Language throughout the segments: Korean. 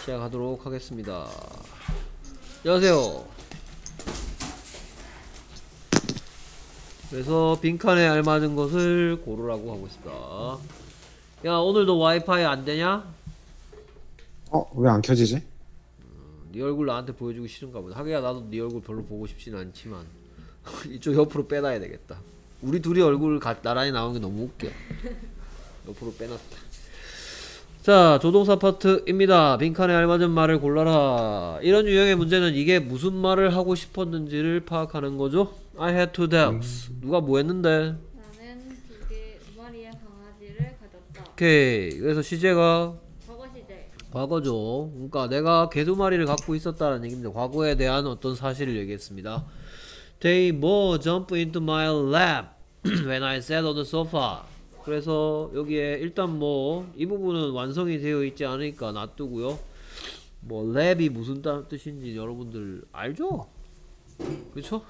시작하도록 하겠습니다. 안녕하세요. 그래서 빈칸에 알맞은 것을 고르라고 하고 있습니다. 야 오늘도 와이파이 안 되냐? 어? 왜 안 켜지지? 네 얼굴 나한테 보여주기 싫은가 보다. 하기야 나도 네 얼굴 별로 보고 싶진 않지만 이쪽 옆으로 빼놔야 되겠다. 우리 둘이 얼굴 가, 나란히 나오는 게 너무 웃겨. 옆으로 빼놨다. 자, 조동사 파트입니다. 빈칸에 알맞은 말을 골라라. 이런 유형의 문제는 이게 무슨 말을 하고 싶었는지를 파악하는 거죠. I had two dogs. 누가 뭐 했는데? 나는 두개 마리의 강아지를 가졌다. 오케이. 그래서 시제가 과거 시제. 과거죠. 그러니까 내가 개 두 마리를 갖고 있었다는 얘기입니다. 과거에 대한 어떤 사실을 얘기했습니다. They more jump into my lap when I sat on the sofa. 그래서 여기에 일단 뭐 이 부분은 완성이 되어 있지 않으니까 놔두고요. 뭐 랩이 무슨 따- 뜻인지 여러분들 알죠? 그렇죠?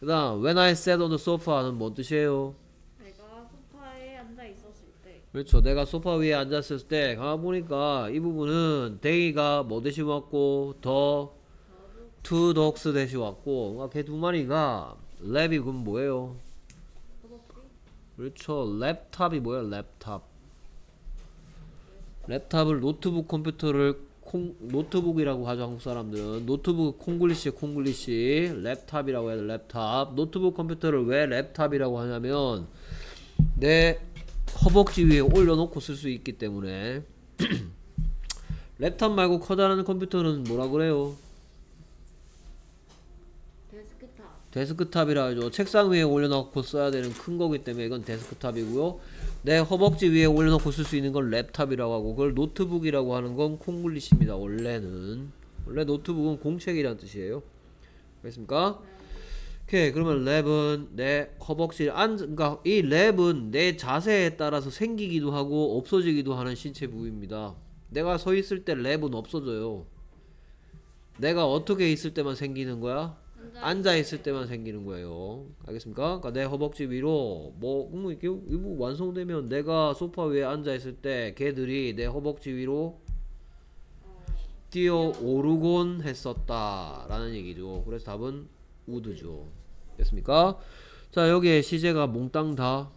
그다음 when I sat on the sofa는 뭔 뜻이에요? 내가 소파에 앉아 있었을 때. 그렇죠. 내가 소파 위에 앉았을 때 가만 보니까 이 부분은 데이가 뭐 대신 왔고 더 two dogs 대신 왔고 그러니까 개 두 마리가 lap이 그럼 뭐예요? 그렇죠. laptop이 뭐야? laptop. laptop을 노트북 컴퓨터를 콩, 노트북이라고 하죠 한국 사람들은 노트북 콩글리시 콩글리시 laptop이라고 해야 돼 랩탑 노트북 컴퓨터를 왜 laptop이라고 하냐면 내 허벅지 위에 올려놓고 쓸 수 있기 때문에 랩탑 말고 커다란 컴퓨터는 뭐라 그래요? desktop. desktop이라 하죠. 책상 위에 올려놓고 써야 되는 큰 거기 때문에 이건 desktop이고요. 내 허벅지 위에 올려놓고 쓸 수 있는 건 laptop이라고 하고 그걸 노트북이라고 하는 건 콩글리시입니다. 원래는 원래 노트북은 공책이라는 뜻이에요. 알겠습니까? 오케이 그러면 lap은 내 허벅지 앉 그러니까 이 lap은 내 자세에 따라서 생기기도 하고 없어지기도 하는 신체 부위입니다. 내가 서 있을 때 랩은 없어져요. 내가 어떻게 있을 때만 생기는 거야? 앉아 있을 때만 생기는 거예요. 알겠습니까? 그러니까 내 허벅지 위로 뭐 음, 이게 이거 완성되면 내가 소파 위에 앉아 있을 때 걔들이 내 허벅지 위로 뛰어 오르곤 했었다라는 얘기죠. 그래서 답은 우드죠. 됐습니까? 자 여기에 시제가 몽땅 다.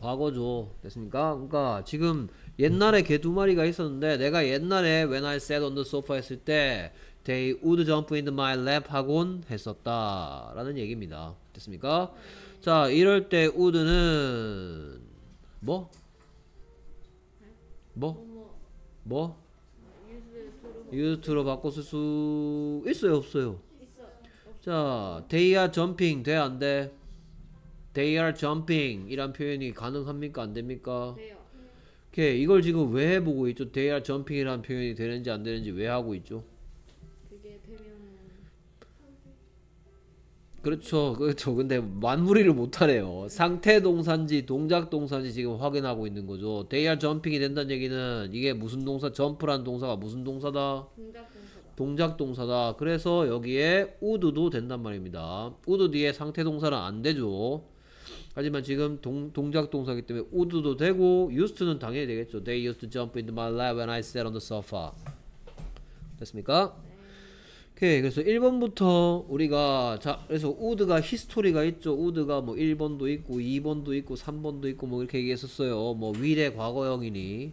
과거죠. 됐습니까? 그러니까 지금 옛날에 개 두 마리가 있었는데 내가 옛날에 when I sat on the sofa 했을 때 they would jump into my lap 하곤 했었다 라는 얘기입니다. 됐습니까? 자 이럴 때 would는 뭐? 뭐? 뭐? to로 바꿔 쓸 수 있어요 없어요? 있어. 자, they are jumping 돼 안 돼? they are jumping 이란 표현이 가능합니까 안 됩니까? 돼요. 오케이 이걸 지금 왜 해보고 있죠? they are jumping이라는 표현이 되는지 안 되는지 왜 하고 있죠? 그렇죠. 그렇죠. 근데 만무리를 못하네요. 상태 동사인지 동작 동사인지 지금 확인하고 있는 거죠. They are jumping이 된다는 얘기는 이게 무슨 동사? 점프란 동사가 무슨 동사다? 동작 동사다. 동작 동사다. 그래서 여기에 would도 된단 말입니다. would 뒤에 상태 동사는 안 되죠. 하지만 지금 동, 동작 동사기 때문에 would도 되고 used는 당연히 되겠죠. They used to jump into my lap when I sat on the sofa. 됐습니까? 오케이 그래서 1번부터 우리가 자 그래서 would가 히스토리가 있죠. would가 뭐 1번도 있고 2번도 있고 3번도 있고 뭐 이렇게 얘기했었어요. 뭐 위례 과거형이니.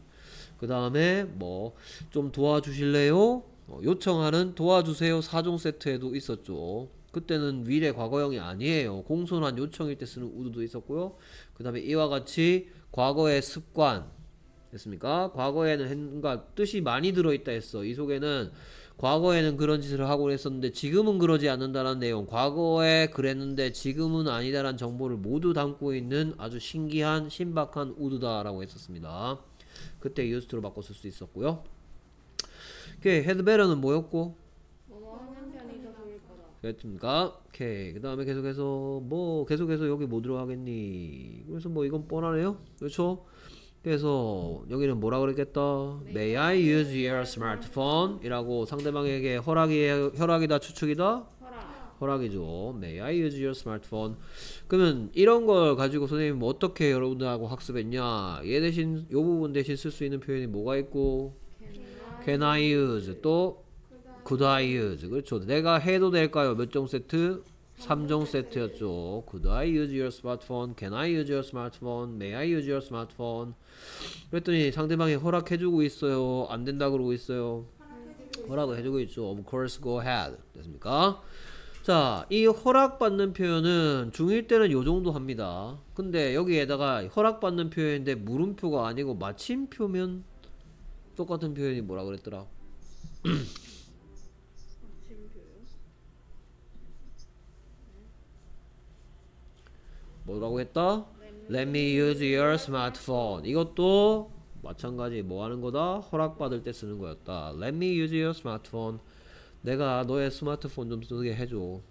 그 다음에 뭐 좀 도와주실래요? 어, 요청하는 도와주세요 4종 세트에도 있었죠. 그때는 위례 과거형이 아니에요. 공손한 요청일 때 쓰는 would도 있었고요. 그 다음에 이와 같이 과거의 습관. 됐습니까? 과거에는 했- 그러니까 뜻이 많이 들어있다 했어. 이 속에는 과거에는 그런 짓을 하고 했었는데 지금은 그러지 않는다는 내용 과거에 그랬는데 지금은 아니다라는 정보를 모두 담고 있는 아주 신기한 신박한 우드다 라고 했었습니다 그때 유스트로 쓸수 있었고요 오케이 헤드베러는 뭐였고. 됐습니까? 오케이 그 다음에 계속해서 뭐 계속해서 여기 뭐 들어가겠니 그래서 뭐 이건 뻔하네요 그렇죠? 그래서 여기는 뭐라 그랬겠다 May I use your smartphone? 이라고 상대방에게 허락이 허락이다 추측이다? 허락. 허락이죠 May I use your smartphone? 그러면 이런 걸 가지고 선생님 뭐 어떻게 여러분들하고 학습했냐 얘 대신 요 부분 대신 쓸 수 있는 표현이 뭐가 있고 Can I use? 또 Could I use? 그렇죠. 내가 해도 될까요? 몇 종 세트? 3종 세트였죠. Could I use your smartphone? Can I use your smartphone? May I use your smartphone? 그랬더니 상대방이 허락해주고 있어요. 안 된다 그러고 있어요. 허락을 해주고 있죠. Of course, go ahead. 됐습니까? 자, 이 허락받는 표현은 중1 때는 요 정도 합니다. 근데 여기에다가 허락받는 표현인데 물음표가 아니고 마침표면 똑같은 표현이 뭐라 그랬더라? 뭐라고 했다? Let me use your smartphone. 이것도 마찬가지 뭐 하는 거다? 허락받을 때 쓰는 거였다. Let me use your smartphone. 내가 너의 스마트폰 좀 쓰게 해줘.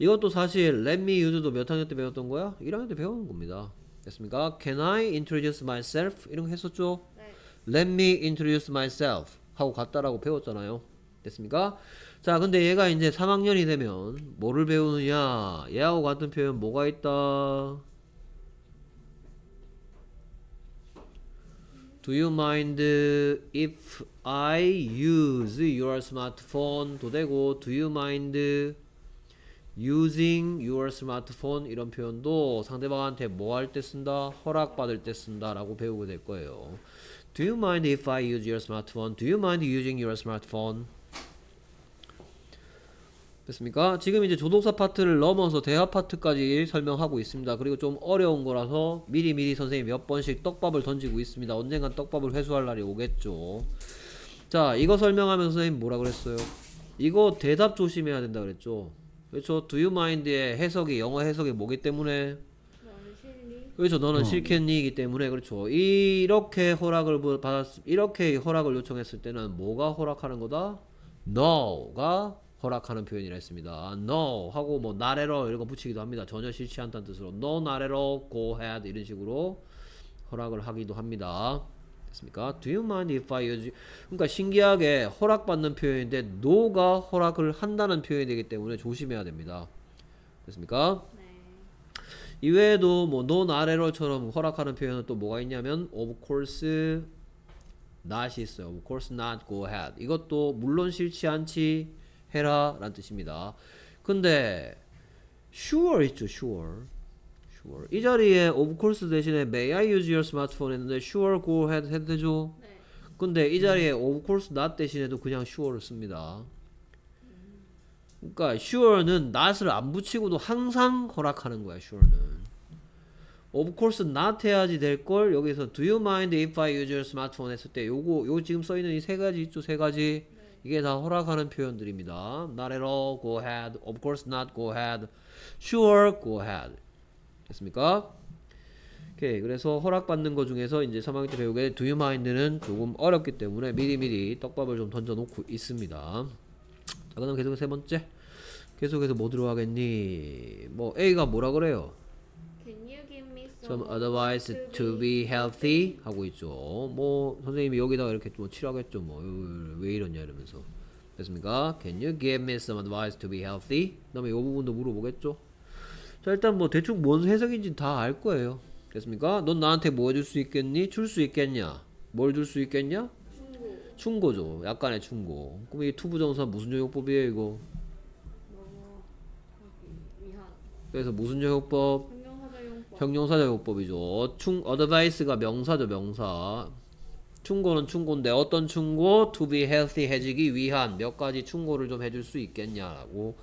이것도 사실 Let me use도 몇 학년 때 배웠던 거야? 1학년 때 배우는 겁니다. 됐습니까? Can I introduce myself? 이런 거 했었죠? 네. Let me introduce myself 하고 갔다라고 배웠잖아요. 됐습니까? 자, 근데 얘가 이제 3학년이 되면 뭐를 배우느냐? 얘하고 같은 표현 뭐가 있다? Do you mind if I use your smartphone? 도 되고 Do you mind using your smartphone? 이런 표현도 상대방한테 뭐 할 때 쓴다? 허락받을 때 쓴다 라고 배우게 될 거예요 Do you mind if I use your smartphone? Do you mind using your smartphone? 됐습니까? 지금 이제 조동사 파트를 넘어서 대화 파트까지 설명하고 있습니다. 그리고 좀 어려운 거라서 미리미리 선생님이 몇 번씩 떡밥을 던지고 있습니다. 언젠간 떡밥을 회수할 날이 오겠죠. 자, 이거 설명하면서 선생님 뭐라 그랬어요? 이거 대답 조심해야 된다 그랬죠. 그렇죠? Do you mind의 해석이 영어 해석이 뭐기 때문에? 그렇죠. 너는 어. 실겠니이기 때문에 그렇죠. 이렇게 허락을 부- 받았 이렇게 허락을 요청했을 때는 뭐가 허락하는 거다? no가 허락하는 표현이라 했습니다. no 하고 뭐 not all 이런 거 붙이기도 합니다. 전혀 싫지 않다는 뜻으로 no not all go ahead 이런 식으로 허락을 하기도 합니다. 됐습니까? Do you mind if I use? 그러니까 신기하게 허락받는 표현인데 no가 허락을 한다는 표현이 되기 때문에 조심해야 됩니다. 됐습니까? 네. 이외에도 뭐 non 아래로처럼 허락하는 표현은 또 뭐가 있냐면 of course not이 있어요. of course not go ahead. 이것도 물론 싫지 않지 해라 라는 뜻입니다. 근데 sure 있죠. sure. sure. 이 자리에 of course 대신에 may I use your smartphone 했는데 sure go ahead 해도 되죠. 네. 근데 이 자리에 of course not 대신에도 그냥 sure를 씁니다. 그러니까 sure는 not을 안 붙이고도 항상 허락하는 거야. sure는. of course not 해야지 될 걸 여기서 do you mind if I use your smartphone 했을 때 요거 요 지금 써 있는 이 세 가지 있죠. 세 가지. 이게 다 허락하는 표현들입니다. not at all, go ahead. of course not, go ahead. sure, go ahead. 됐습니까? 오케이. 그래서 허락받는 거 중에서 이제 3학년 때 배우게 된 do you mind는 조금 어렵기 때문에 미리미리 떡밥을 좀 던져 놓고 있습니다. 자, 그 다음 계속해서 세 번째. 계속해서 뭐 들어가겠니? 뭐 A가 뭐라 그래요? Can you give me some advice to be healthy 하고 있죠. 뭐 선생님이 여기다가 이렇게 뭐 칠하겠죠. 뭐왜 이러냐 이러면서 됐습니까? Can you give me some advice to be healthy? 그다음에 이 부분도 물어보겠죠. 자 일단 뭐 대충 뭔 해석인지 다 알 거예요. 됐습니까? 넌 나한테 뭐 해줄 수 있겠니? 줄 수 있겠냐? 뭘 줄 수 있겠냐? 충고 충고죠. 약간의 충고. 그럼 이 투부정사 무슨 적용법이에요 이거? 뭐뭐 하기 위한 그래서 무슨 적용법? 형용사자용법 형용사적용법이죠. 충 advice가 명사죠, 명사. 충고는 충고인데 어떤 충고? To be healthy 해지기 위한 몇 가지 충고를 좀 해줄 수 있겠냐라고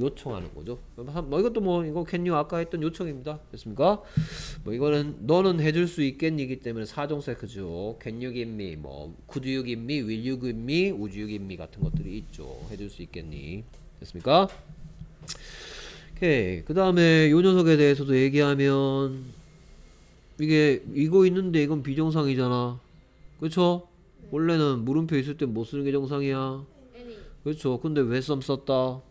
요청하는 거죠. 한- 뭐 이것도 뭐 이거 can 아까 했던 요청입니다. 됐습니까? 뭐 이거는 너는 해줄 수 있겠니기 때문에 사종 세크죠. Can you give me? 뭐 could you give me? Will you give me? Would you give me? 같은 것들이 있죠. 해줄 수 있겠니? 됐습니까? 오케이. 그 다음에 요 녀석에 대해서도 얘기하면 이게 이거 있는데 이건 비정상이잖아. 그쵸? 원래는 물음표 있을 때못 쓰는 게 정상이야. 그렇죠. 근데 왜 썸 썼다?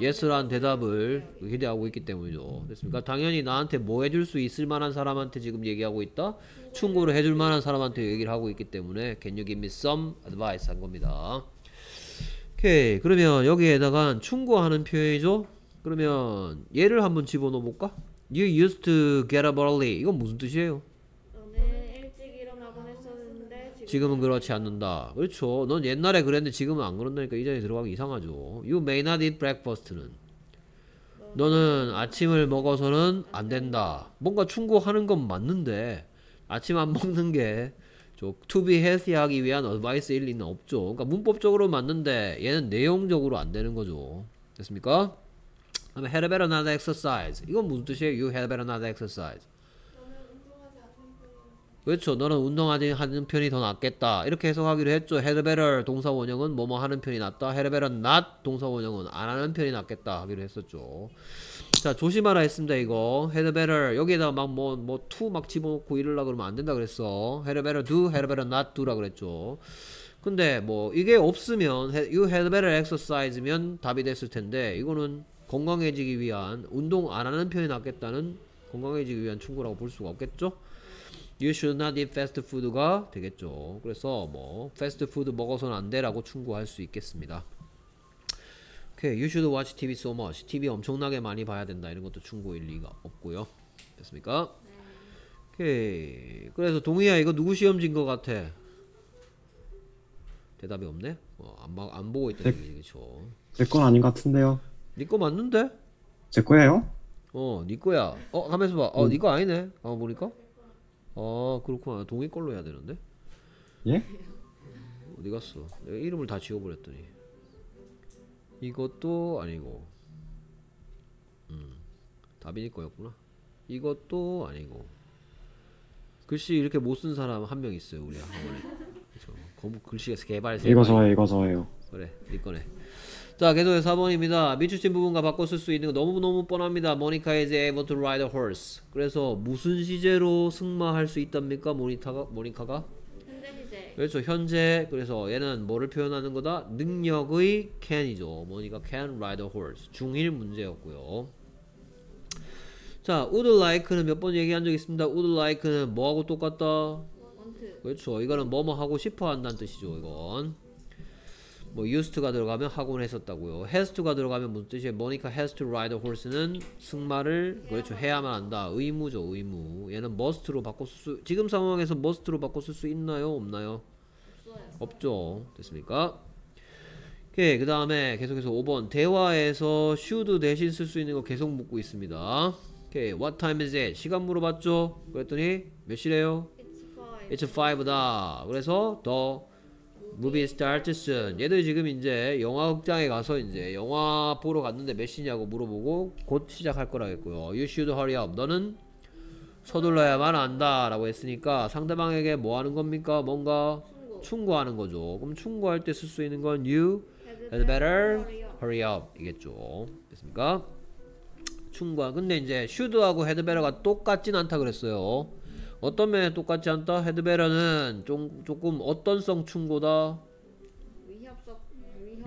yes란 대답을 기대하고 있기 때문이죠. 됐습니까? 당연히 나한테 뭐 해줄 수 있을 만한 사람한테 지금 얘기하고 있다. 충고를 해줄 만한 사람한테 얘기를 하고 있기 때문에 can you give me some advice 한 겁니다. 오케이. 그러면 여기에다가 충고하는 표현이죠. 그러면 얘를 한번 집어넣어 볼까? You used to get up early. 이건 무슨 뜻이에요? 지금은 그렇지 않는다. 그렇죠. 넌 옛날에 그랬는데 지금은 안 그런다니까 이 자리에 들어가기 이상하죠. You may not eat breakfast는 너는 아침을 먹어서는 안 된다. 뭔가 충고하는 건 맞는데 아침 안 먹는 게 저 to be healthy 하기 위한 어드바이스일 리는 없죠. 그러니까 문법적으로 맞는데 얘는 내용적으로 안 되는 거죠. 됐습니까? 그다음에 had better not exercise. 이건 무슨 뜻이에요? You had better not exercise. 그렇죠. 너는 운동하지 하는 편이 더 낫겠다. 이렇게 해석하기로 했죠. had better 동사 원형은 뭐뭐 하는 편이 낫다. had better not 동사 원형은 안 하는 편이 낫겠다 하기로 했었죠. 자, 조심하라 했습니다. 이거 had better 여기에다 막 뭐 뭐 to 막 집어넣고 이러려 그러면 안 된다 그랬어. had better do, had better not do라 그랬죠. 근데 뭐 이게 없으면 you had better exercise면 답이 됐을 텐데 이거는 건강해지기 위한 운동 안 하는 편이 낫겠다는 건강해지기 위한 충고라고 볼 수가 없겠죠? You should not eat fast food가 되겠죠. 그래서 뭐 fast food 먹어서는 안 돼라고 충고할 수 있겠습니다. 오케이, you should watch TV so much. TV 엄청나게 많이 봐야 된다. 이런 것도 충고일 리가 없고요. 됐습니까? 오케이. 그래서 동희야 이거 누구 시험지인 것 같아? 대답이 없네. 어, 안, 봐- 안 보고 있다는 얘기 그렇죠. 제건 아닌 것 같은데요. 니거 맞는데? 제 거예요? 어, 니 거야. 어, 가면서 봐. 어, 니거 아니네. 아, 보니까. 어, 그렇구나. 동희 걸로 해야 되는데. 예? 어디 갔어? 내가 이름을 다 지워버렸더니. 이것도 아니고. 음, 답이 니 거였구나. 이것도 아니고. 글씨 이렇게 못 쓴 사람 한 명 있어요, 우리 학원에. 그쵸. 글씨가 개발 이거 저예요. 이거 저예요. 그래, 네 거네. 자, 계속해서 4번입니다. 미추진 부분과 바꿔 쓸 수 있는 거 너무너무 뻔합니다. 모니카 is able to ride a horse. 그래서 무슨 시제로 승마할 수 있답니까? 모니카가 모니카가? 현재 시제 그렇죠. 현재 그래서 얘는 뭐를 표현하는 거다? 능력의 can이죠. 모니카 can ride a horse. 중일 문제였고요. 자, would like는 몇 번 얘기한 적 있습니다. would like는 뭐하고 똑같다? 그렇죠. 이거는 뭐뭐 하고 싶어 한다는 뜻이죠. 이건 뭐 used to가 들어가면 하곤 했었다고요. has to가 들어가면 무슨 뜻이에요? 모니카 has to ride a horse는 승마를 그렇죠. 해야만 한다. 의무죠. 의무. 얘는 must로 바꿔 쓸 수 지금 상황에서 must로 바꿔 쓸 수 있나요? 없나요? 없죠. 됐습니까? 오케이. 그 다음에 계속해서 5번 대화에서 should 대신 쓸 수 있는 거 계속 묻고 있습니다. 오케이. what time is it? 시간 물어봤죠? 그랬더니 몇 시래요? It's five. It's 5다. 그래서 the movie starts. 얘들 지금 이제 영화 극장에 가서 이제 영화 보러 갔는데 몇 시냐고 물어보고 곧 시작할 거라겠고요. You should hurry up. 너는 서둘러야만 한다 라고 했으니까 상대방에게 뭐 하는 겁니까? 뭔가 충고 충고하는 거죠. 그럼 충고할 때 쓸 수 있는 건 you had better hurry up 이겠죠. 됐습니까? 충고. 근데 이제 should하고 had better가 똑같진 않다 그랬어요. 어떤 면에 똑같지 않다? better는 좀 조금 어떤성 충고다. 위협적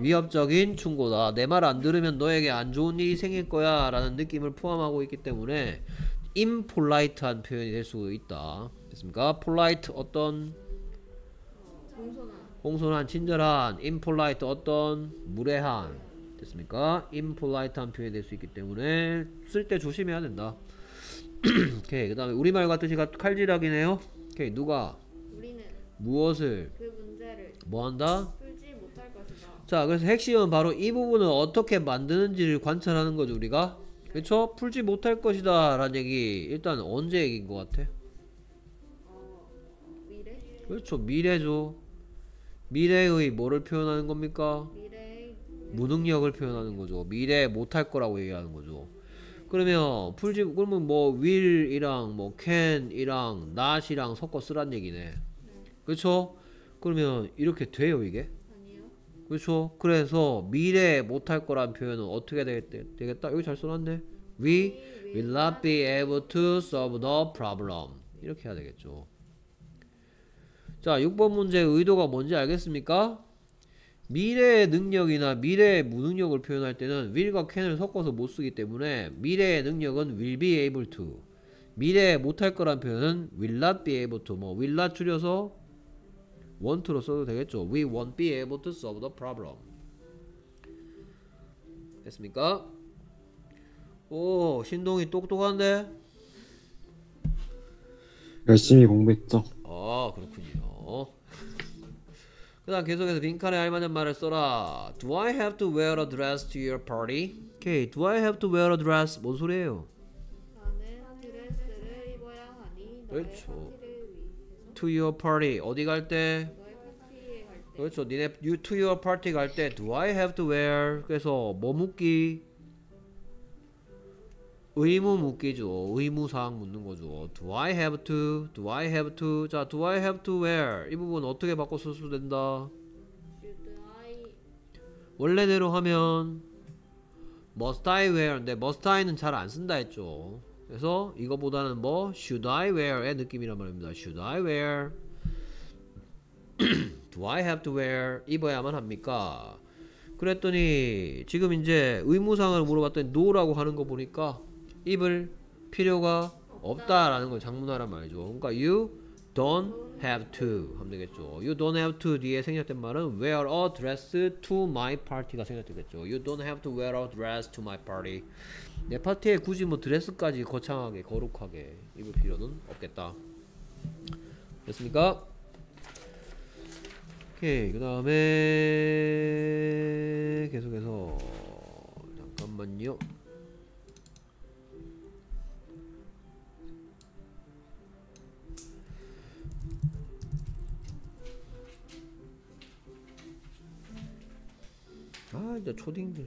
위협 위협적 인 충고다. 내 말 안 들으면 너에게 안 좋은 일이 생길 거야. 라는 느낌을 포함하고 있기 때문에 impolite한 표현이 될 수 있다. 됐습니까? polite 어떤 공손한 친절한 impolite 어떤 무례한 됐습니까? impolite한 표현이 될 수 있기 때문에 쓸 때 조심해야 된다. 오케이 그 다음에 우리말 같은 시가 칼질하기네요. 오케이 누가 우리는 무엇을 그 문제를 뭐한다? 풀지 못할 것이다. 자 그래서 핵심은 바로 이 부분을 어떻게 만드는지를 관찰하는 거죠 우리가 그쵸? 풀지 못할 것이다 라는 얘기 일단 언제 얘기인 것 같아? 어 미래 그렇죠 미래죠 미래의 뭐를 표현하는 겁니까? 미래의 무능력을 표현하는 거죠. 미래에 못할 거라고 얘기하는 거죠. 그러면 풀지 그러면 뭐 will이랑 뭐 can이랑 not이랑 섞어 쓰란 얘기네. 그렇죠? 그러면 이렇게 돼요 이게? 아니요. 그렇죠? 그래서 미래에 못할 거란 표현은 어떻게 되겠, 되겠 다? 여기 잘 써놨네. We will not be able to solve the problem. 이렇게 해야 되겠죠. 자, 6번 문제의 의도가 뭔지 알겠습니까? 미래의 능력이나 미래의 무능력을 표현할 때는 will과 can을 섞어서 못 쓰기 때문에 미래의 능력은 will be able to 미래에 못할 거란 표현은 will not be able to 뭐 will not 줄여서 won't로 써도 되겠죠. We won't be able to solve the problem. 됐습니까? 오, 신동이 똑똑한데? 열심히 공부했죠. 그 다음 계속해서 빈칸에 알맞은 말을 써라. Do I have to wear a dress to your party? 오케이. Do I have to wear a dress? 뭔 소리예요? 나는 드레스를 입어야 하니 그렇죠. To your party. 어디 갈 때 그렇죠. 니네 you to your party 갈 때 do I have to wear? 그래서 뭐 묻기? 의무 묻기죠. 의무 사항 묻는 거죠. Do I have to? Do I have to? 자, do I have to wear? 이 부분 어떻게 바꿔 쓸수 된다? 원래대로 하면 must I wear인데 must I는 잘 안 쓴다 했죠. 그래서 이거보다는 뭐 should I wear의 느낌이란 말입니다. should I wear? do I have to wear? 입어야만 합니까? 그랬더니 지금 이제 의무상을 물어봤더니 no라고 하는 거 보니까 입을 필요가 없다라는 건 장문화란 말이죠. 그러니까 you don't have to 하면 되겠죠. You don't have to 뒤에 생략된 말은 wear a dress to my party가 생략되겠죠. You don't have to wear a dress to my party. 내 파티에 굳이 뭐 드레스까지 거창하게 거룩하게 입을 필요는 없겠다. 됐습니까? 오케이 그 다음에 계속해서 잠깐만요. 아 이제 초딩들.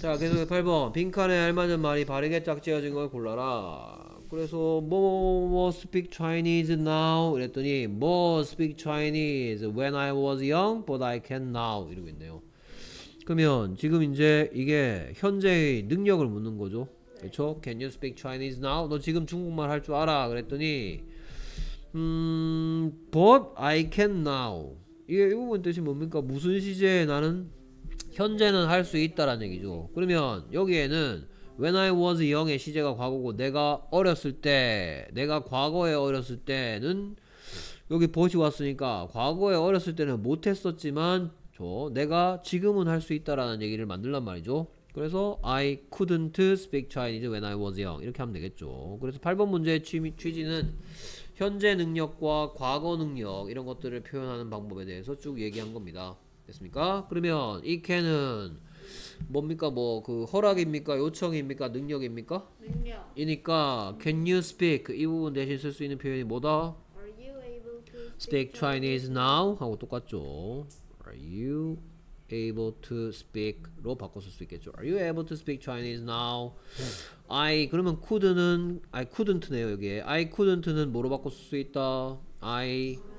자 계속 8번. 빈칸에 알맞은 말이 바르게 짝지어진 걸 골라라. 그래서 뭐뭐 speak Chinese now? 이랬더니 뭐 speak Chinese when I was young but I can now. 이러고 있네요. 그러면 지금 이제 이게 현재의 능력을 묻는 거죠. 그렇죠? Can you speak Chinese now? 너 지금 중국말 할 줄 알아. 그랬더니 음 but I can now. 이게 이 부분 뜻이 뭡니까? 무슨 시제에 나는 현재는 할 수 있다라는 얘기죠. 그러면 여기에는 when I was young의 시제가 과거고 내가 어렸을 때 내가 과거에 어렸을 때는 여기 벗이 왔으니까 과거에 어렸을 때는 못했었지만 저 내가 지금은 할 수 있다라는 얘기를 만들란 말이죠. 그래서 I couldn't speak Chinese when I was young 이렇게 하면 되겠죠. 그래서 8번 문제의 취미, 취지는 현재 능력과 과거 능력 이런 것들을 표현하는 방법에 대해서 쭉 얘기한 겁니다. 됐습니까? 그러면 이 캔은 뭡니까 뭐 그 허락입니까 요청입니까 능력입니까? 능력 이니까 can you speak 이 부분 대신 쓸 수 있는 표현이 뭐다? Are you able to speak Chinese now 하고 똑같죠. Are you able to speak로 바꿔 쓸 수 있겠죠. Are you able to speak Chinese now? I 그러면 could는 I couldn't네요 여기에. I couldn't는 뭐로 바꿔 쓸 수 있다? I I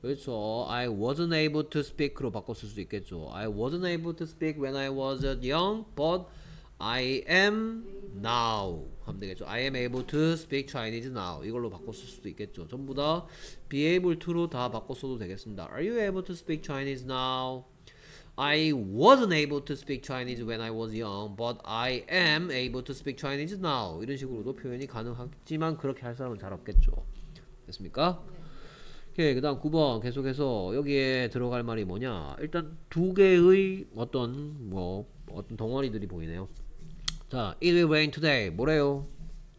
그렇죠. I wasn't able to speak로 바꿔 쓸수 있겠죠. I wasn't able to speak when I was young, but I am now 하면 되겠죠. I am able to speak Chinese now 이걸로 쓸 수도 있겠죠. 전부 다 be able to로 다 바꿔 써도 되겠습니다. Are you able to speak Chinese now? I wasn't able to speak Chinese when I was young, but I am able to speak Chinese now. 이런 식으로도 표현이 가능하지만 그렇게 할 사람은 잘 없겠죠. 됐습니까? 오케이 그 다음 9번 계속해서 여기에 들어갈 말이 뭐냐? 일단 두 개의 어떤 뭐 어떤 덩어리들이 보이네요. 자 it will rain today. 뭐래요?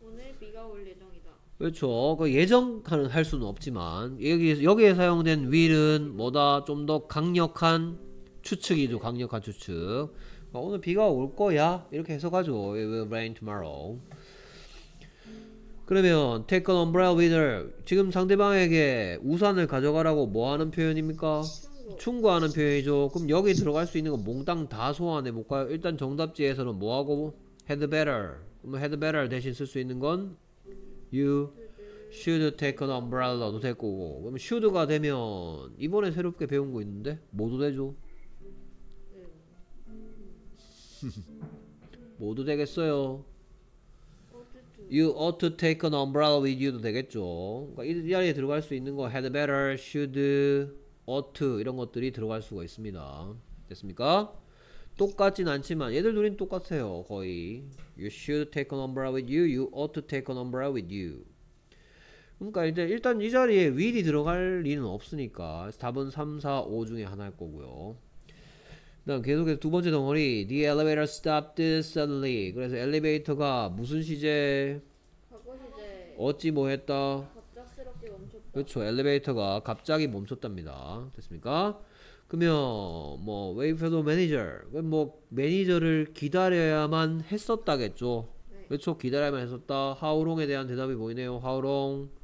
오늘 비가 올 예정이다. 그렇죠. 그 예정하는 할 수는 없지만 여기 여기에 사용된 will은 뭐다? 좀 더 강력한 추측이죠. 강력한 추측. 어, 오늘 비가 올 거야? 이렇게 해석하죠. It will rain tomorrow 그러면 take an umbrella with her 지금 상대방에게 우산을 가져가라고 뭐 하는 표현입니까? 충고 충고하는 표현이죠. 그럼 여기 들어갈 수 있는 건 몽땅 다 소환해 볼까요? 일단 정답지에서는 뭐하고 had better. 그럼 had better 대신 쓸 수 있는 건 you should take an umbrella도 될 거고. 그럼 should가 되면 이번에 새롭게 배운 거 있는데 모두 되죠. 모두 되겠어요. You ought to take an umbrella with you도 되겠죠. 그러니까 이, 이 자리에 들어갈 수 있는 거 had better, should, ought to 이런 것들이 들어갈 수가 있습니다. 됐습니까? 똑같진 않지만 얘들 둘은 똑같아요. 거의. You should take an umbrella with you. You ought to take an umbrella with you. 그러니까 이제 일단 이 자리에 will이 들어갈 리는 없으니까 답은 3, 4, 5 중에 하나일 거고요. 그다음 계속해서 두 번째 덩어리 The elevator stopped suddenly. 그래서 엘리베이터가 무슨 시제 과거 시제 어찌 뭐 했다? 갑작스럽게 멈췄다. 그렇죠. 엘리베이터가 갑자기 멈췄답니다. 됐습니까? 그러면 뭐 manager. 그럼 뭐 매니저를 기다려야만 했었다겠죠. 네. 그렇죠. 기다려야만 했었다. long에 대한 대답이 보이네요. 음,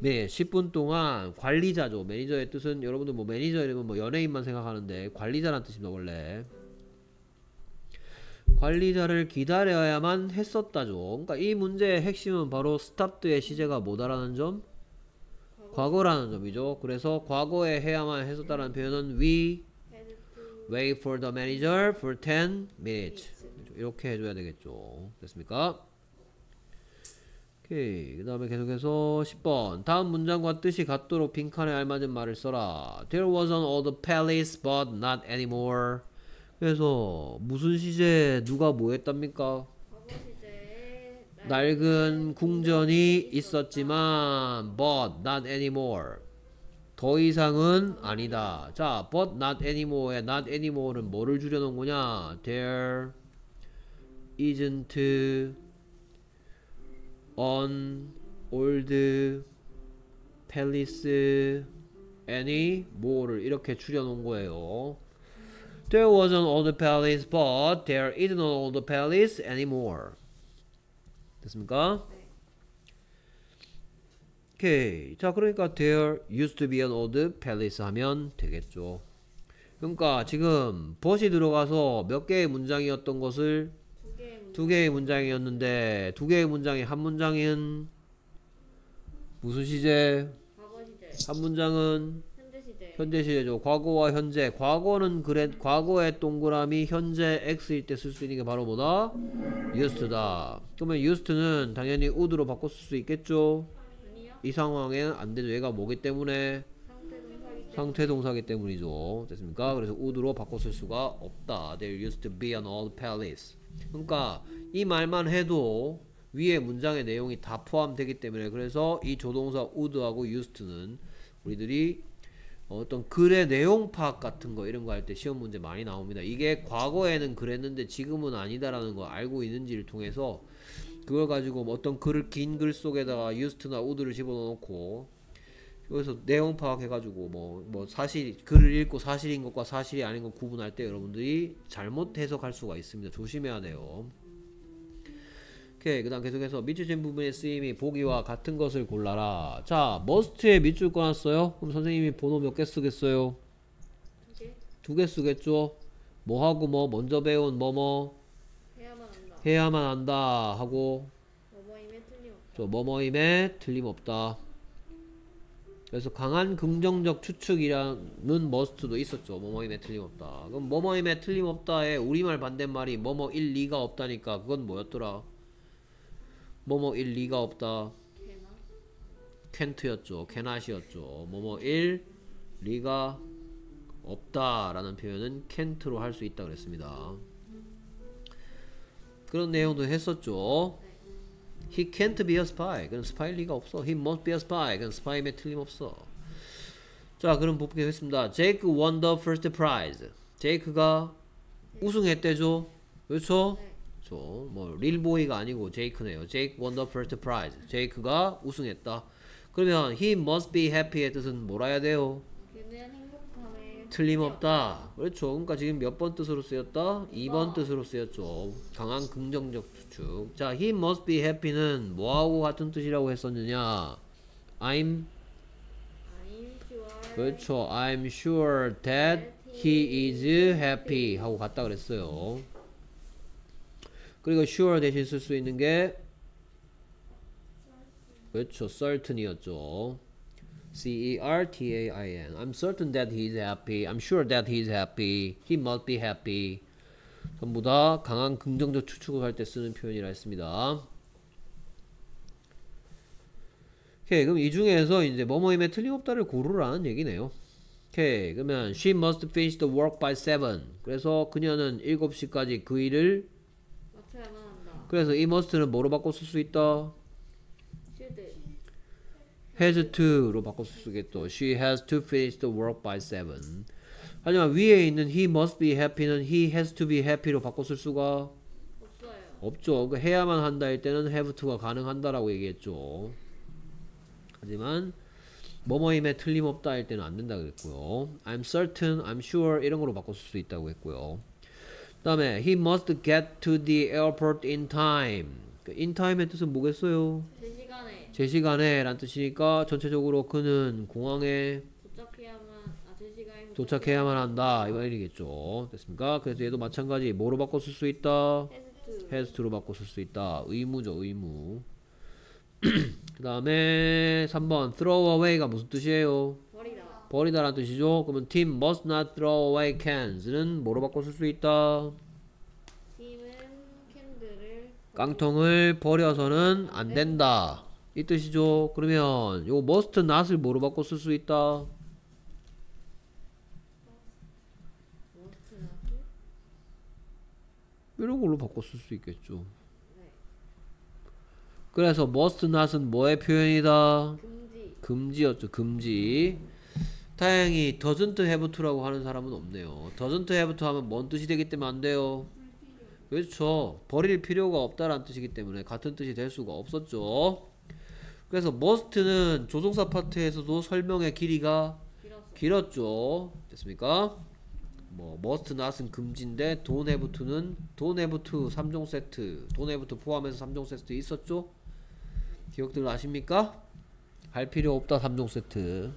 네, 10분 동안 관리자죠. 매니저의 뜻은 여러분들 뭐 매니저 이러면 뭐 연예인만 생각하는데 관리자란 뜻입니다, 원래. 관리자를 기다려야만 했었다죠. 그러니까 이 문제의 핵심은 바로 스탑드의 시제가 뭐다라는 점? 과거라는 점이죠. 그래서 과거에 해야만 했었다라는 표현은 we wait for the manager for 10 minutes. 이렇게 해줘야 되겠죠. 됐습니까? 오케이. 그 다음에 계속해서 10번. 다음 문장과 뜻이 같도록 빈칸에 알맞은 말을 써라. There was an old palace but not anymore. 그래서 무슨 시제 누가 뭐 했답니까? 낡은 궁전이 있었지만 but not anymore. 더 이상은 아니다. 자, but not anymore의 not anymore는 뭐를 줄여놓은 거냐? There isn't an old palace anymore를 이렇게 줄여놓은 거예요. There was an old palace, but there isn't an old palace anymore. 됐습니까? 네. 오케이. 자, 그러니까 there used to be an old palace 하면 되겠죠. 그러니까 지금 but이 들어가서 몇 개의 문장이었던 것을 두 개의 문장이었는데 두 개의 문장이 한 문장인 무슨 시제? 과거 시제, 한 문장은 현재 시제. 현재 시제죠. 과거와 현재. 과거는 그래 과거의 동그라미 현재 x일 때 쓸 수 있는 게 바로 뭐다? used다. 그러면 used는 당연히 would로 바꿔 쓸 수 있겠죠. 아니요. 이 상황에는 안 되죠. 얘가 뭐기 때문에 상태 동사기 때문에. 상태 동사기 때문이죠. 됐습니까? 그래서 would로 바꿔 쓸 수가 없다. There used to be an old palace. 그러니까 이 말만 해도 위에 문장의 내용이 다 포함되기 때문에 그래서 이 조동사 would하고 used는 우리들이 어떤 글의 내용 파악 같은 거 이런 거 할 때 시험 문제 많이 나옵니다. 이게 과거에는 그랬는데 지금은 아니다라는 거 알고 있는지를 통해서 그걸 가지고 뭐 어떤 글을 긴 글 속에다가 used나 would를 집어넣고 여기서 내용 파악해가지고 뭐 뭐 사실 글을 읽고 사실인 것과 사실이 아닌 것 구분할 때 여러분들이 잘못 해석할 수가 있습니다. 조심해야 돼요. 오케이 그 다음 계속해서 밑줄진 부분의 쓰임이 보기와 같은 것을 골라라. 자 must에 밑줄 꺼놨어요. 그럼 선생님이 번호 몇 개 쓰겠어요? 두 개. 두개 쓰겠죠. 뭐 하고 뭐 먼저 배운 뭐뭐 해야만 한다. 해야만 한다 하고 뭐뭐임에 틀림없다. 저 뭐뭐임에 틀림없다. 그래서 강한 긍정적 추측이라는 must도 있었죠. 뭐뭐임에 틀림없다. 그럼 뭐뭐임에 틀림없다에 우리말 반대말이 뭐뭐일 리가 없다니까 그건 뭐였더라? 뭐뭐일 리가 없다. 개나. 캔트였죠. 캐낫이었죠. 뭐뭐일 리가 없다라는 표현은 캔트로 할 수 있다 그랬습니다. 그런 내용도 했었죠. He can't be a spy. 그건 spy일 리가 없어. He must be a spy. 그건 spy임에 틀림없어. 자, 그럼 복귀하겠습니다. Jake won the first prize. 제이크가 우승했대죠. 그렇죠? 네. 그렇죠. 뭐 릴보이가 아니고 제이크네요. Jake won the first prize. 제이크가 우승했다. 그러면 he must be happy의 뜻은 뭐라 해야 돼요? 틀림없다. 그렇죠. 그러니까 지금 몇 번 뜻으로 쓰였다? 2번 뜻으로 쓰였죠. 강한 긍정적 추측. 자, he must be happy는 뭐하고 같은 뜻이라고 했었느냐? I'm I'm sure. 그렇죠. I'm sure that he is happy 하고 같다 그랬어요. 그리고 sure 대신 쓸 수 있는 게 그렇죠. certain이었죠. C-E-R-T-A-I-N. I'm certain that he is happy. I'm sure that he is happy. He must be happy. 전부 다 강한 긍정적 추측을 할 때 쓰는 표현이라 했습니다. 오케이, 그럼 이 중에서 이제 뭐뭐임에 틀림없다를 고르라는 얘기네요. 오케이, 그러면 she must finish the work by 7. 그래서 그녀는 7시까지 그 일을 맞춰야만 한다. 그래서 이 must는 뭐로 바꿔 쓸 수 있다? has to로 바꿔 있겠죠. She has to finish the work by 7. 하지만 위에 있는 he must be happy는 he has to be happy로 바꿔 쓸 수가 없어요. 없죠. 그 해야만 한다 할 때는 have to가 가능한다라고 얘기했죠. 하지만 뭐뭐임에 틀림없다 할 때는 안 된다 그랬고요. I'm certain, I'm sure 이런 거로 바꿔 쓸 수 있다고 했고요. 그다음에 he must get to the airport in time. 그 in time의 뜻은 뭐겠어요? 제 시간에 제 시간에 란 뜻이니까 전체적으로 그는 공항에 도착해야만 도착해야만 한다 이 말이겠죠 됐습니까? 그래서 얘도 마찬가지 뭐로 바꿔 쓸 수 있다? to로 바꿔 쓸 수 있다 의무죠 의무 그 다음에 3번 throw away가 무슨 뜻이에요? 버리다 버리다라는 뜻이죠 그러면 Tim must not throw away cans는 뭐로 바꿔 쓸 수 있다? 깡통을 버려서는 안 된다 이 뜻이죠 그러면 요 must not을 뭐로 바꿔 쓸 수 있다? 머스트 나트 이런 걸로 바꿔 쓸 수 있겠죠. 네 그래서 must not은 뭐의 표현이다? 금지. 금지 였죠 금지. 다행히 doesn't have to라고 하는 사람은 없네요. doesn't have to 하면 뭔 뜻이 되기 때문에 안 돼요? 그렇죠. 버릴 필요가 없다라는 뜻이기 때문에 같은 뜻이 될 수가 없었죠. 그래서 must는 조동사 파트에서도 설명의 길이가 길었어 길었죠. 됐습니까 뭐 must not은 금지인데 have to 3종 세트 to 포함해서 3종 세트 있었죠 기억들 나십니까? 할 필요 없다 3종 세트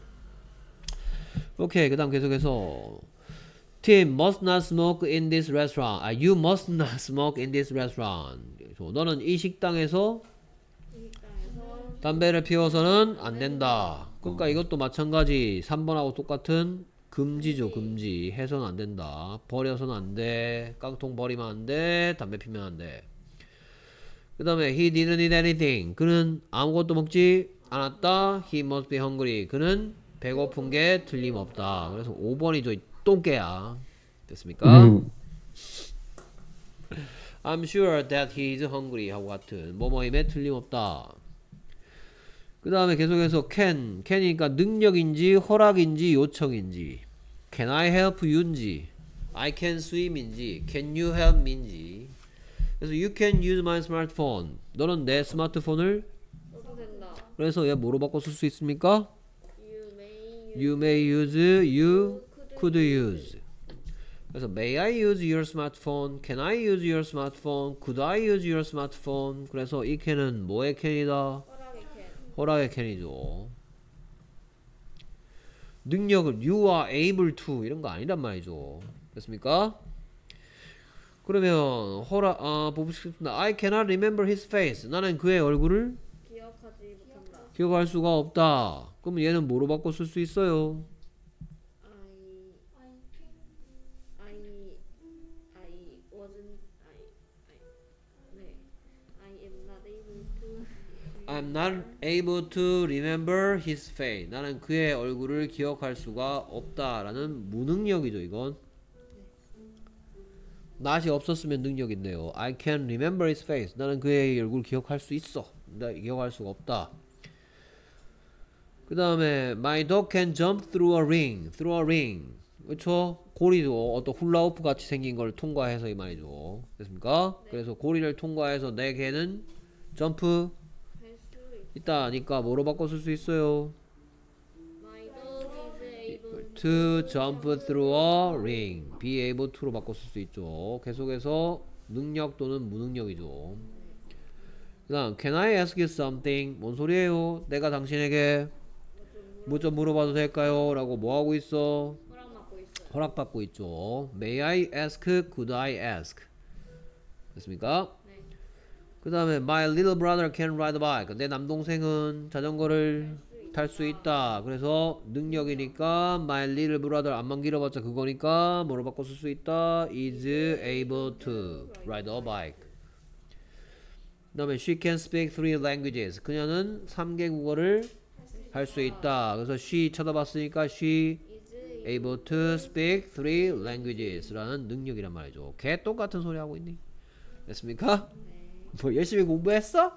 오케이 그 다음 계속해서 Tim must not smoke in this restaurant 아 you must not smoke in this restaurant 너는 이 식당에서 담배를 피워서는 안 된다 그러니까 이것도 마찬가지 3번하고 똑같은 금지죠 금지. 해서는 안 된다. 버려서는 안돼. 깡통 버리면 안돼. 담배 피면 안돼. 그 다음에 he didn't eat anything. 그는 아무것도 먹지 않았다. He must be hungry. 그는 배고픈 게 틀림없다. 그래서 5번이죠 이 똥개야. 됐습니까? 음, I'm sure that he is hungry 하고 같은 뭐뭐임에 틀림없다. 그 다음에 계속해서 can, can이니까 능력인지 허락인지 요청인지 can I help you인지 I can swim인지 can you help me인지 그래서 you can use my smartphone 너는 내 스마트폰을 그래서 얘 뭐로 바꿔 쓸 수 있습니까? You may use You could use 그래서 may I use your smartphone? Can I use your smartphone? Could I use your smartphone? 그래서 이 캔은 뭐의 캔이다? 허락의 캔이죠. 능력을 you are able to 이런 거 아니란 말이죠. 됐습니까? 그러면 허락 아 보고 싶습니다. I cannot remember his face. 나는 그의 얼굴을 기억하지 못한다 기억할 수가 없다. 그러면 얘는 뭐로 바꿔 쓸 수 있어요? I'm not able to remember his face. 나는 그의 얼굴을 기억할 수가 없다라는 무능력이죠, 이건. 낫이 없었으면 능력인데요. I can remember his face. 나는 그의 얼굴 기억할 수 있어. 나 기억할 수가 없다. 그 다음에 My dog can jump through a ring. Through a ring. 그렇죠? 고리도 어떤 훌라후프 같이 생긴 걸 통과해서 이 말이죠. 됐습니까? 그래서 고리를 통과해서 내 개는 점프 있다니까 뭐로 바꿔 쓸 수 있어요? To jump through a ring. Be able to로 바꿔 쓸 수 있죠. 계속해서 능력 또는 무능력이죠. 그 다음 Can I ask you something? 뭔 소리예요? 내가 당신에게 뭐 좀 물어봐도 될까요? 라고 뭐 하고 있어? 허락받고 있죠. May I ask? Could I ask? 됐습니까? 네그 다음에 My little brother can ride a bike. 내 남동생은 자전거를 탈 수 있다. 그래서 능력이니까 My little brother 안만 길어봤자 그거니까 뭐로 바꿔 쓸 수 있다. Is able to ride a bike. 그 다음에 She can speak three languages. 그녀는 3개 국어를 할 수 있다. 그래서 she 쳐다봤으니까 she able to speak three languages 라는 능력이란 말이죠. 개 똑같은 소리 하고 있니? 됐습니까? 뭐 열심히 공부했어?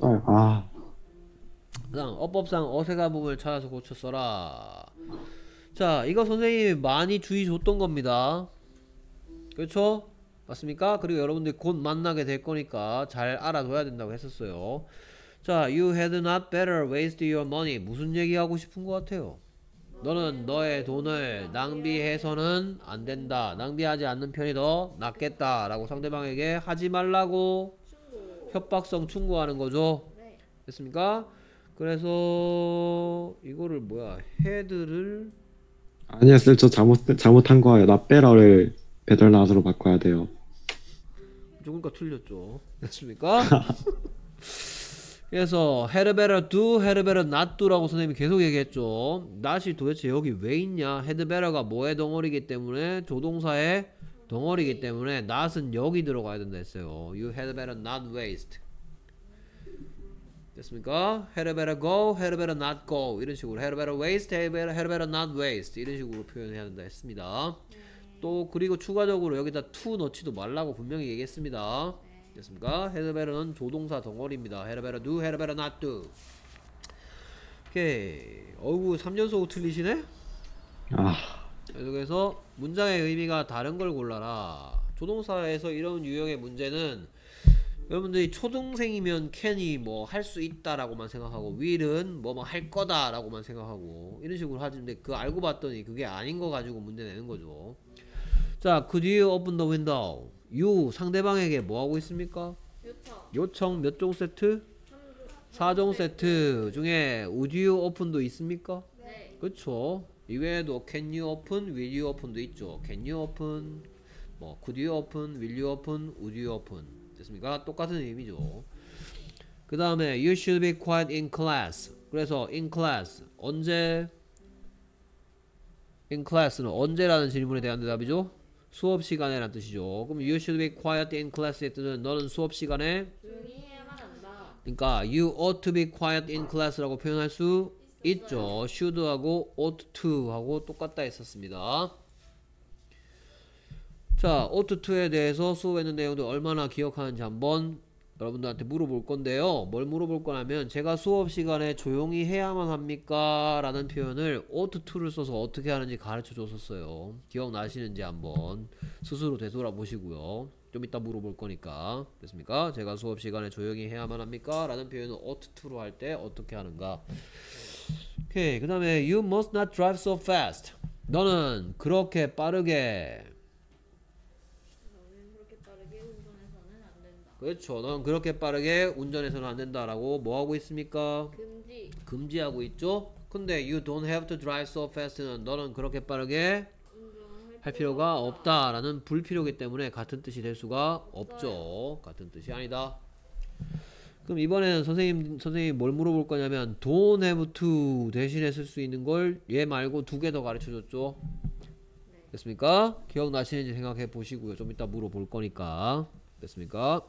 아, 아, 어법상 어색한 부분을 찾아서 고쳐 써라. 자, 이거 선생님이 많이 주의 줬던 겁니다. 그렇죠? 맞습니까? 그리고 여러분들이 곧 만나게 될 거니까 잘 알아둬야 된다고 했었어요. 자, you had not better waste your money. 무슨 얘기하고 싶은 것 같아요? 너는 너의 돈을 낭비해서는 안 된다. 낭비하지 않는 편이 더 낫겠다. 라고 상대방에게 하지 말라고 충고. 협박성 충고하는 거죠. 네. 됐습니까? 그래서 이거를 뭐야 헤드를 아니요, 쌤, 저 잘못, 잘못한 거예요. 나 빼라를 better not으로 바꿔야 돼요. 조금까 틀렸죠. 됐습니까? 그래서 had better not do라고 선생님이 계속 얘기했죠. not이 도대체 여기 왜 있냐? better가 뭐의 덩어리기 때문에 조동사의 덩어리기 때문에 not은 여기 들어가야 된다 했어요. You better not waste. 됐습니까? better go, better not go 이런 식으로 better waste, had better not waste 이런 식으로 표현해야 된다 했습니다. 또 그리고 추가적으로 여기다 to 넣지도 말라고 분명히 얘기했습니다. 됐습니까? better는 조동사 덩어리입니다. better do, better not do. 오케이. 어우 3연속 틀리시네? 아, 계속해서 문장의 의미가 다른 걸 골라라. 조동사에서 이런 유형의 문제는 여러분들이 초등생이면 can이 뭐 할 수 있다라고만 생각하고 will은 뭐 뭐 할 거다라고만 생각하고 이런 식으로 하는데 그 알고 봤더니 그게 아닌 거 가지고 문제 내는 거죠. 자, could you open the window? You 상대방에게 뭐 하고 있습니까? 요청. 요청 몇 종 세트? 4종 세트 중에 would you open도 있습니까? 네. 그쵸 이외에도 can you open, will you open도 있죠 can you open, 뭐 could you open, will you open, would you open 됐습니까? 똑같은 의미죠 그 다음에 you should be quiet in class 그래서 in class 언제 in class는 언제라는 질문에 대한 대답이죠 수업 시간에 라는 뜻이죠 그럼 you should be quiet in class의 뜻은 너는 수업 시간에. 그러니까 you ought to be quiet in class라고 표현할 수 있죠. should하고 ought to하고 똑같다 했었습니다. 자, ought to에 대해서 수업했는 내용들 얼마나 기억하는지 한번 여러분들한테 물어볼 건데요. 뭘 물어볼 거냐면 제가 수업 시간에 조용히 해야만 합니까? 라는 표현을 ought to를 써서 어떻게 하는지 가르쳐 줬었어요. 기억나시는지 한번 스스로 되돌아보시고요. 좀 이따 물어볼 거니까 됐습니까? 제가 수업 시간에 조용히 해야만 합니까? 라는 표현을 ought to로 할 때 어떻게 하는가? 오케이 그 다음에 you must not drive so fast. 너는 그렇게 빠르게 너는 그렇게 빠르게 운전해서는 안 된다. 그렇죠. 넌 그렇게 빠르게 운전해서는 안 된다라고 뭐 하고 있습니까? 금지. 금지하고 있죠. 근데 you don't have to drive so fast는 너는 그렇게 빠르게 할 필요가 없다라는 불필요기 때문에 같은 뜻이 될 수가 없죠. 같은 뜻이 아니다. 그럼 이번에는 선생님 선생님이 뭘 물어볼 거냐면 don't have to 대신에 쓸 수 있는 걸 얘 말고 두 개 더 가르쳐 줬죠. 됐습니까? 기억나시는지 생각해 보시고요. 좀 이따 물어볼 거니까. 됐습니까?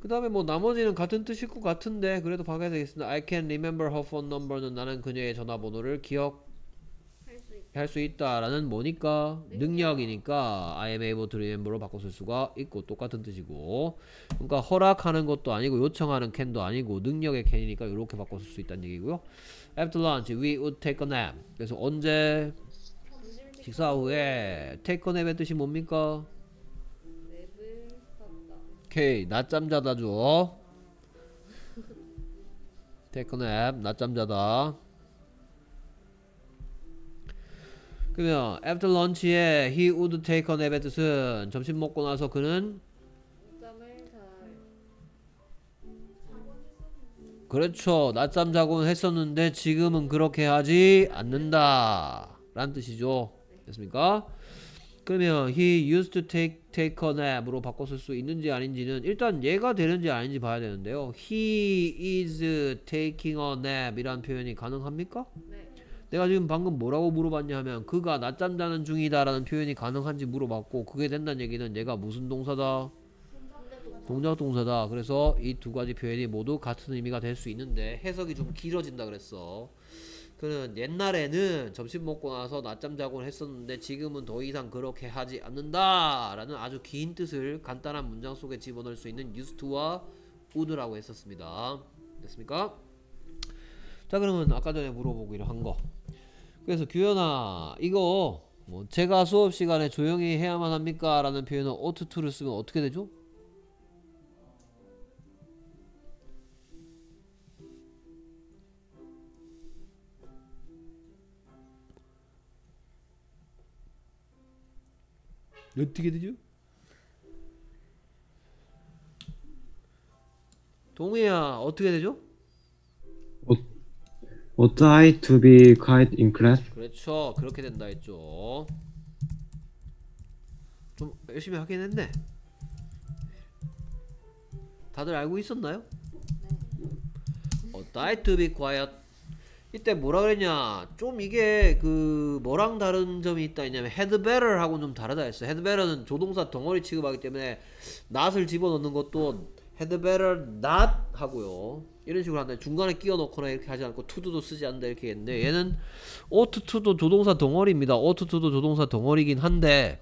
그 다음에 뭐 나머지는 같은 뜻일 것 같은데 그래도 봐야 되겠습니다. I can remember her phone number는 나는 그녀의 전화번호를 기억 할수 있다. 있다라는 뭐니까 능력이니까 I am able to remember로 바꿔 쓸 수가 있고 똑같은 뜻이고 그러니까 허락하는 것도 아니고 요청하는 can도 아니고 능력의 can이니까 이렇게 바꿔 쓸 수 있다는 얘기고요 After lunch we would take a nap 그래서 언제 식사 후에 take a nap의 뜻이 뭡니까? 오케이. 낮잠 take a nap 낮잠 자다. 그러면 after lunch에 he would take a nap의 뜻은 점심 먹고 나서 그는. 그렇죠. 낮잠 자곤 했었는데 지금은 그렇게 하지 않는다. 라는 뜻이죠. 됐습니까? 그러면 he used to take, take a nap으로 바꿔 쓸 수 있는지 아닌지는 일단 얘가 되는지 아닌지 봐야 되는데요 he is taking a nap 이란 표현이 가능합니까? 네. 내가 지금 방금 뭐라고 물어봤냐 하면 그가 낮잠 자는 중이다 라는 표현이 가능한지 물어봤고 그게 된다는 얘기는 얘가 무슨 동사다? 동작 동사다 그래서 이 두 가지 표현이 모두 같은 의미가 될 수 있는데 해석이 좀 길어진다 그랬어 그는 옛날에는 점심 먹고 나서 낮잠 자곤 했었는데 지금은 더 이상 그렇게 하지 않는다 라는 아주 긴 뜻을 간단한 문장 속에 집어넣을 수 있는 to와 would라고 했었습니다 됐습니까? 자 그러면 아까 전에 물어보기로 한 거 그래서 규현아 이거 뭐 제가 수업 시간에 조용히 해야만 합니까? 라는 표현은 ought to를 쓰면 어떻게 되죠? 어떻게 되죠? 동해야 어떻게 되죠? Ought I to be quiet in class? 그렇죠. 그렇게 된다 했죠. 좀 열심히 하긴 했네. 다들 알고 있었나요? 어, die to be quiet. 이때 뭐라 그랬냐? 좀 이게 그 뭐랑 다른 점이 있다 했냐면 had better 하고는 좀 다르다 했어. better는 조동사 덩어리 취급하기 때문에 not을 집어넣는 것도 better not 하고요. 이런 식으로 한다. 중간에 끼워 넣거나 이렇게 하지 않고 do도 쓰지 않는다 이렇게 했는데 얘는 ought to도 조동사 덩어리입니다. ought to도 조동사 덩어리긴 한데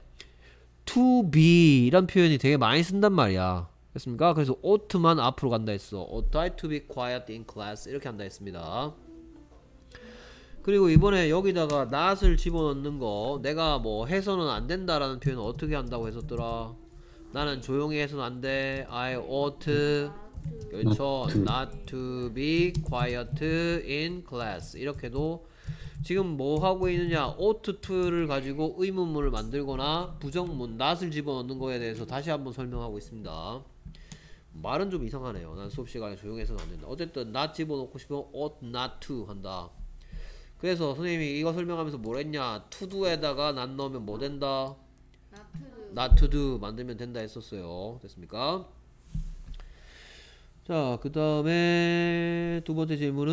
to be 이란 표현이 되게 많이 쓴단 말이야. 됐습니까? 그래서 ought만 앞으로 간다 했어. ought I to be quiet in class 이렇게 한다 했습니다. 그리고 이번에 여기다가 not을 집어넣는 거 내가 뭐 해서는 안 된다라는 표현은 어떻게 한다고 했었더라? 나는 조용히 해서는 안 돼. I ought 그렇죠. Not to. Not to be quiet in class. 이렇게도 지금 뭐 하고 있느냐? ought to를 가지고 의문문을 만들거나 부정문 not을 집어넣는 거에 대해서 다시 한번 설명하고 있습니다. 말은 좀 이상하네요. 난 수업 시간에 조용해서는 안 된다. 어쨌든 not 집어넣고 싶으면 ought not to 한다. 그래서 선생님이 이거 설명하면서 뭘 했냐? do에다가 not 넣으면 뭐 된다? do 만들면 된다 했었어요. 됐습니까? 자, 그 다음에 두 번째 질문은